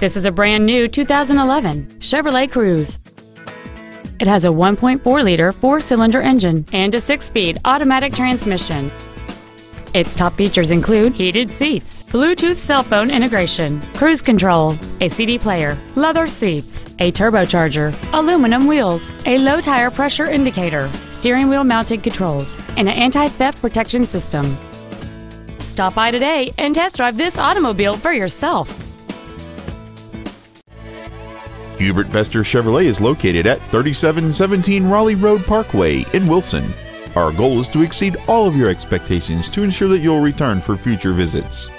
This is a brand new 2011 Chevrolet Cruze. It has a 1.4 liter four cylinder engine and a six speed automatic transmission. Its top features include heated seats, Bluetooth cell phone integration, cruise control, a CD player, leather seats, a turbocharger, aluminum wheels, a low tire pressure indicator, steering wheel mounted controls, and an anti-theft protection system. Stop by today and test drive this automobile for yourself. Hubert Vester Chevrolet is located at 3717 Raleigh Road Parkway in Wilson. Our goal is to exceed all of your expectations to ensure that you'll return for future visits.